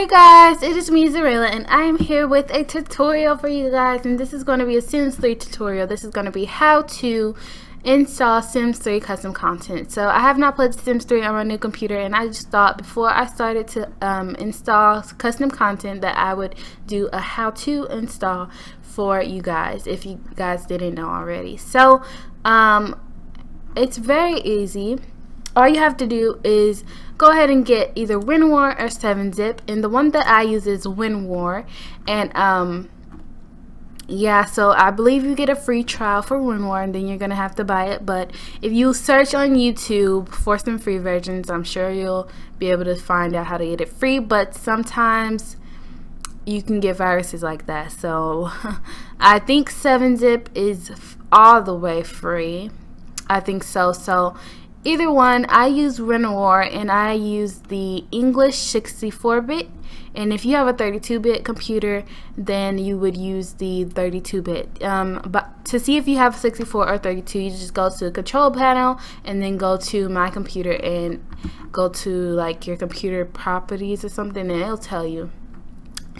Hey guys, it is me Xureila and I am here with a tutorial for you guys and this is going to be a Sims 3 tutorial. This is going to be how to install Sims 3 custom content. So I have not played Sims 3 on my new computer and I just thought before I started to um, install custom content that I would do a how to install for you guys if you guys didn't know already. So um, it's very easy all you have to do is go ahead and get either WinRAR or 7-Zip and the one that I use is WinRAR and um yeah so I believe you get a free trial for WinRAR and then you're gonna have to buy it. But if you search on YouTube for some free versions I'm sure you'll be able to find out how to get it free. But sometimes you can get viruses like that. So I think 7-Zip is all the way free. I think so. So either one I use WinRAR and I use the English 64-bit and if you have a 32-bit computer then you would use the 32-bit um, but to see if you have 64 or 32 you just go to the control panel and then go to my computer and go to like your computer properties or something and it'll tell you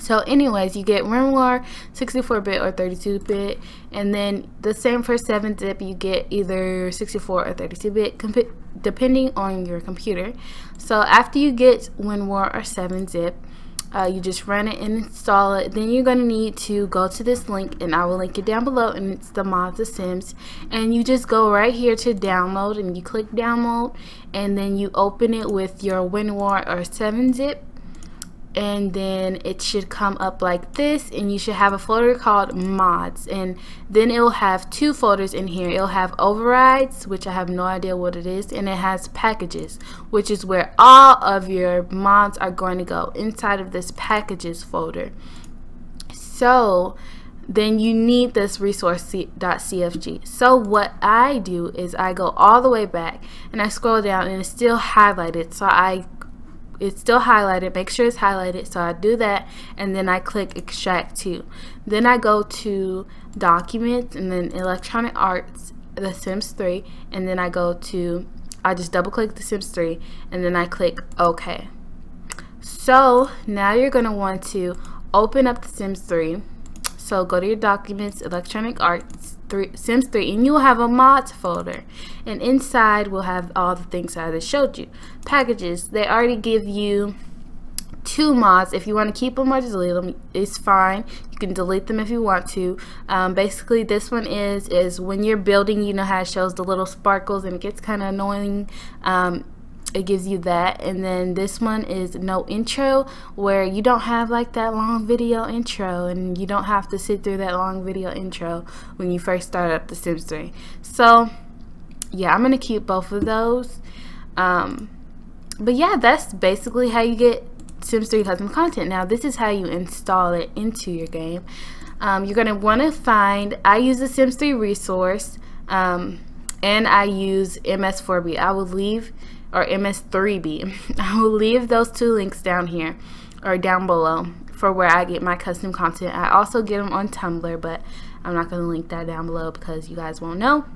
so anyways, you get WinRAR 64-bit or 32-bit, and then the same for 7-zip, you get either 64 or 32-bit, depending on your computer. So after you get WinRAR or 7-zip, uh, you just run it and install it. Then you're going to need to go to this link, and I will link it down below, and it's the Mod The Sims. And you just go right here to download, and you click download, and then you open it with your WinRAR or 7-zip and then it should come up like this and you should have a folder called mods and then it will have two folders in here it'll have overrides which I have no idea what it is and it has packages which is where all of your mods are going to go inside of this packages folder so then you need this resource.cfg. So what I do is I go all the way back and I scroll down and it's still highlighted. So I it's still highlighted. Make sure it's highlighted. So I do that and then I click extract to. Then I go to documents and then electronic arts the Sims 3 and then I go to I just double click the Sims 3 and then I click OK. So now you're gonna want to open up the Sims 3 so go to your documents electronic arts 3, Sims 3 and you will have a mods folder. And inside will have all the things I just showed you. Packages, they already give you two mods. If you want to keep them or delete them it's fine. You can delete them if you want to. Um, basically this one is is when you're building you know how it shows the little sparkles and it gets kind of annoying? Um, it gives you that. And then this one is no intro where you don't have like that long video intro and you don't have to sit through that long video intro when you first start up the Sims 3 so yeah I'm gonna keep both of those. Um, but yeah that's basically how you get Sims 3 custom content. Now this is how you install it into your game. Um, you're gonna want to find I use the Sims 3 resource um, and I use MS4B I will leave or MS3B. I will leave those two links down here or down below for where I get my custom content. I also get them on Tumblr, but I'm not going to link that down below because you guys won't know.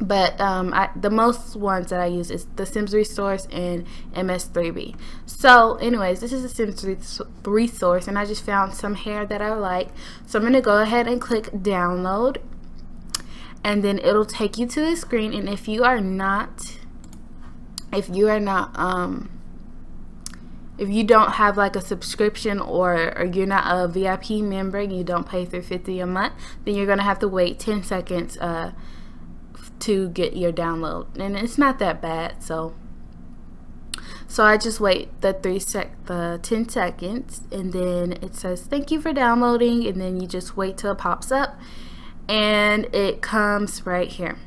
But um, I, the most ones that I use is the Sims Resource and MS3B. So anyways, this is the Sims Resource and I just found some hair that I like. So I'm going to go ahead and click download and then it'll take you to the screen and if you are not if you are not um if you don't have like a subscription or, or you're not a VIP member and you don't pay 350 a month, then you're gonna have to wait 10 seconds uh, to get your download. And it's not that bad, so so I just wait the three sec the 10 seconds and then it says thank you for downloading and then you just wait till it pops up and it comes right here.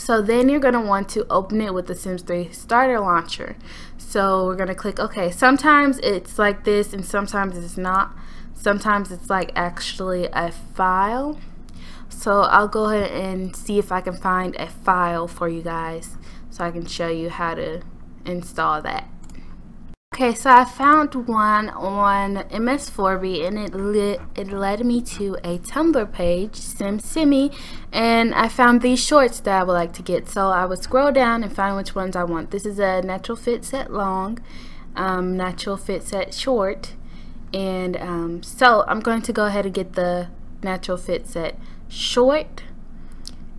So then you're going to want to open it with the Sims 3 starter launcher. So we're going to click OK. Sometimes it's like this and sometimes it's not. Sometimes it's like actually a file. So I'll go ahead and see if I can find a file for you guys so I can show you how to install that. Okay, so I found one on MS4B and it, lit, it led me to a Tumblr page, SimSimi, and I found these shorts that I would like to get. So I would scroll down and find which ones I want. This is a natural fit set long. um, natural fit set short and um, so I'm going to go ahead and get the natural fit set short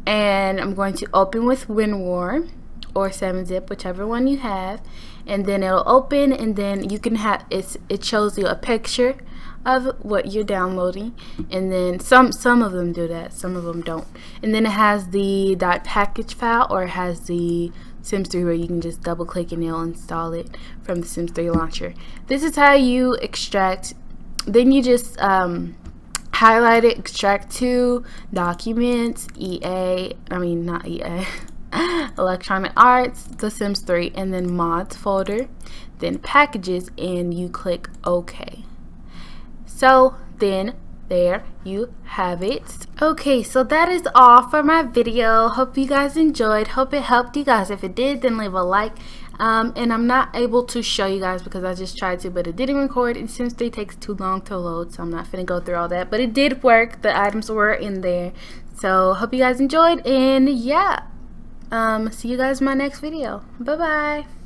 and I'm going to open with WinRAR or 7-zip whichever one you have. And then it'll open and then you can have it's it shows you a picture of what you're downloading. And then some some of them do that some of them don't. And then it has the package file or it has the Sims 3 where you can just double click and it'll install it from the Sims 3 launcher. This is how you extract then you just um, highlight it extract to documents EA I mean not EA Electronic Arts, The Sims 3, and then Mods folder, then Packages, and you click OK. So then there you have it. Okay, so that is all for my video. Hope you guys enjoyed. Hope it helped you guys. If it did, then leave a like. Um, and I'm not able to show you guys because I just tried to, but it didn't record. And Sims 3 takes too long to load, so I'm not to go through all that. But it did work. The items were in there. So hope you guys enjoyed. And yeah, um, see you guys in my next video. Bye-bye.